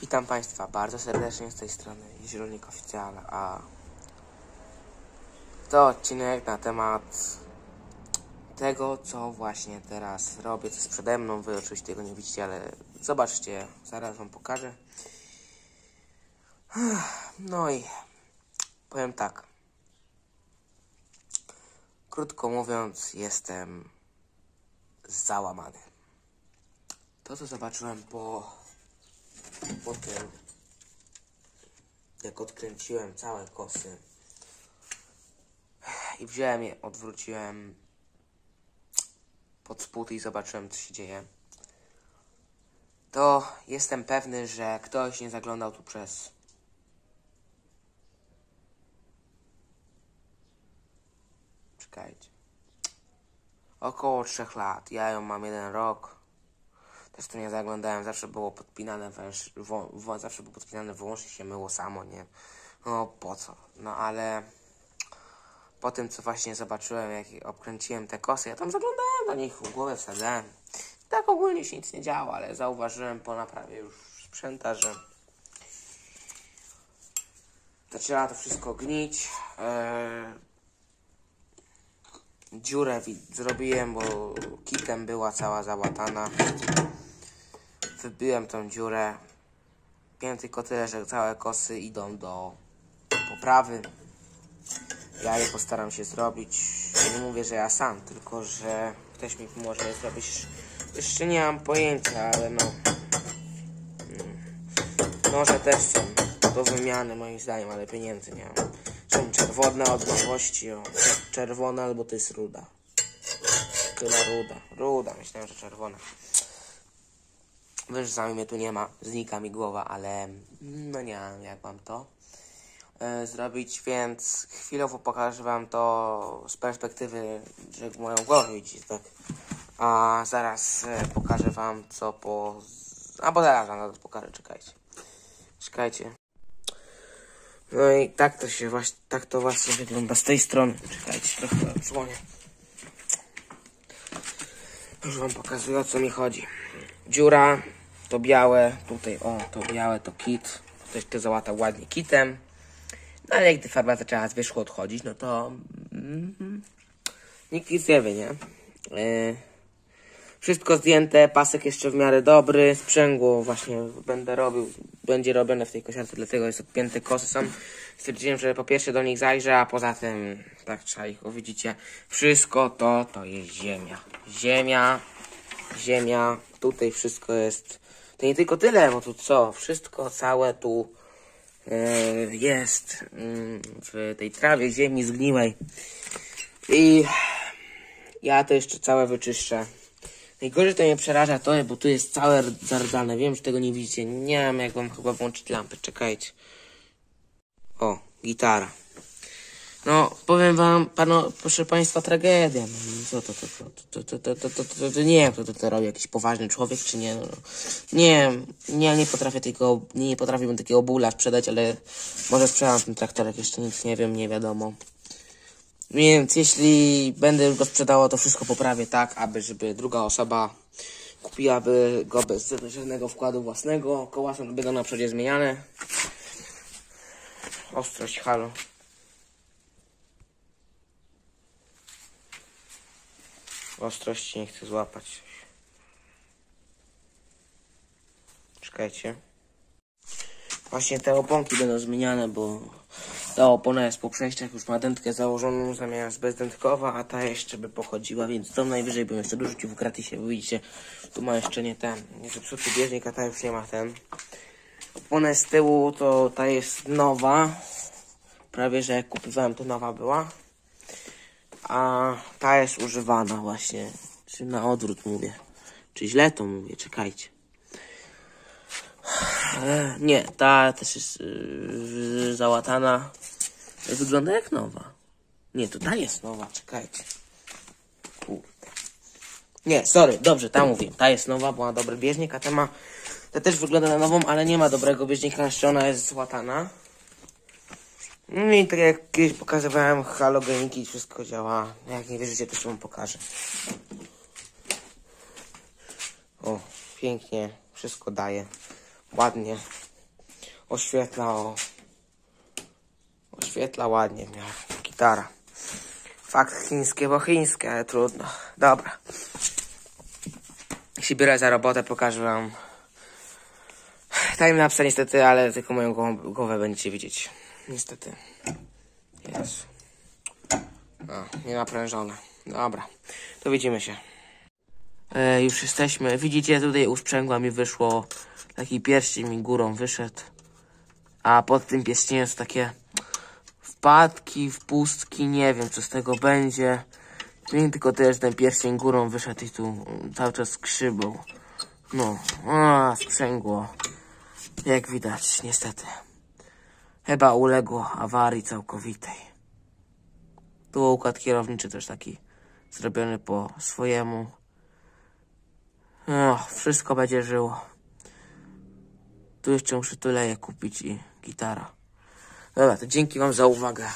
Witam Państwa bardzo serdecznie z tej strony Źródnik Oficjal, a to odcinek na temat tego, co właśnie teraz robię, co jest przede mną. Wy oczywiście tego nie widzicie, ale zobaczcie, zaraz Wam pokażę. No i powiem tak. Krótko mówiąc, jestem załamany. To, co zobaczyłem po, po tym, jak odkręciłem całe kosy i wziąłem je, odwróciłem pod spód i zobaczyłem, co się dzieje, to jestem pewny, że ktoś nie zaglądał tu przez. Około trzech lat. Ja ją mam jeden rok. Też to nie zaglądałem. Zawsze było podpinane węż, wo, wo, zawsze było podpinane wyłącznie się myło samo, nie? No po co? No ale po tym, co właśnie zobaczyłem, jak obkręciłem te kosy, ja tam zaglądałem do nich, głowę wsadzałem. Tak ogólnie się nic nie działo, ale zauważyłem po naprawie już sprzęta, że zaczyna to wszystko gnić. Eee, dziurę zrobiłem, bo kitem była cała załatana. Wybiłem tą dziurę. Wiem tylko tyle, że całe kosy idą do poprawy. Ja je postaram się zrobić. Nie mówię, że ja sam, tylko że ktoś mi pomoże je zrobić. Jeszcze nie mam pojęcia, ale no. Mm. Noże też są do wymiany moim zdaniem, ale pieniędzy nie mam. Są czerwone od nowości, o. Czerwona albo to jest ruda. Chyba ruda. Ruda, myślałem, że czerwona. Wiesz, sami mnie tu nie ma, znika mi głowa, ale no nie wiem jak mam to e, zrobić, więc chwilowo pokażę wam to z perspektywy, że moją głowę widzicie, tak? A zaraz e, pokażę wam co po... A bo zaraz wam to pokażę, czekajcie. Czekajcie. No i tak to się właśnie, tak to właśnie wygląda z tej strony. Czekajcie, trochę odsłonię. Już wam pokazuję o co mi chodzi. Dziura, to białe, tutaj o, to białe to kit. Ktoś to załatał ładnie kitem. No ale gdy farba zaczęła z wierzchu odchodzić, no to mm, nikt nic nie wie, nie? Yy, wszystko zdjęte, pasek jeszcze w miarę dobry, sprzęgło właśnie będę robił, będzie robione w tej kosiarce, dlatego jest odpięte kosy są. Stwierdziłem, że po pierwsze do nich zajrzę, a poza tym, tak trzeba ich, o, widzicie, wszystko to, to jest ziemia. Ziemia, ziemia, tutaj wszystko jest, to nie tylko tyle, bo tu co, wszystko całe tu e, jest mm, w tej trawie ziemi zgniłej. I ja to jeszcze całe wyczyszczę. Najgorzej to mnie przeraża to, bo tu jest całe zardane. Wiem, że tego nie widzicie. Nie wiem, jak wam chyba włączyć lampę. Czekajcie. O, gitara. No, powiem wam, pano, proszę państwa, tragedia. No, co to, to, to, to, to, to, to, to, to, nie wiem, kto to, to robi, jakiś poważny człowiek, czy nie, no, no. Nie nie, nie potrafię tego, nie, nie potrafiłbym takiego bóla sprzedać, ale może sprzedam ten traktorek, jeszcze nic nie wiem, nie wiadomo. Więc jeśli będę go sprzedało, to wszystko poprawię tak, aby żeby druga osoba kupiłaby go bez żadnego wkładu własnego. Koła są będą na przodzie zmieniane. Ostrość, halo. Ostrości nie chcę złapać. Czekajcie. Właśnie te oponki będą zmieniane, bo ta opona jest po przejściach, już ma dętkę założoną zamiast bezdętkowa, a ta jeszcze by pochodziła, więc to najwyżej bym jeszcze dorzucił w gratisie, bo widzicie, tu ma jeszcze nie ten, nie zepsuty bieżnik, a ta już nie ma ten. Opona z tyłu to ta jest nowa, prawie że jak kupowałem to nowa była, a ta jest używana właśnie, czy na odwrót mówię, czy źle to mówię, czekajcie. Nie, ta też jest yy, załatana. Wygląda jak nowa. Nie, to ta jest nowa, czekajcie. Nie, sorry, dobrze, ta mówię. Ta jest nowa, bo ma dobry bieżnik, a ta ma... Ta też wygląda na nową, ale nie ma dobrego bieżnika, jeszcze ona jest złatana. No i tak jak kiedyś pokazywałem halogeniki, wszystko działa. Jak nie wierzycie, to wam pokażę. O, pięknie, wszystko daje. ładnie oświetla, o, oświetla ładnie w. Gitara. Fakt chińskie, bo chińskie, ale trudno. Dobra. Się biorę za robotę, pokażę wam timelapse niestety, ale tylko moją głowę będziecie widzieć. Niestety. Jest. Nie naprężone. Dobra. To widzimy się. E, już jesteśmy. Widzicie, tutaj u sprzęgła mi wyszło taki pierścień mi górą wyszedł. A pod tym pierścieniem są takie wpadki, wpustki, nie wiem co z tego będzie. Nie tylko też ten pierścień górą wyszedł i tu cały czas skrzybał. No, a sprzęgło. Jak widać, niestety. Chyba uległo awarii całkowitej. Tu układ kierowniczy też taki zrobiony po swojemu. No, wszystko będzie żyło. Tu jeszcze muszę tuleje kupić i gitara. Dobra, to dzięki wam za uwagę.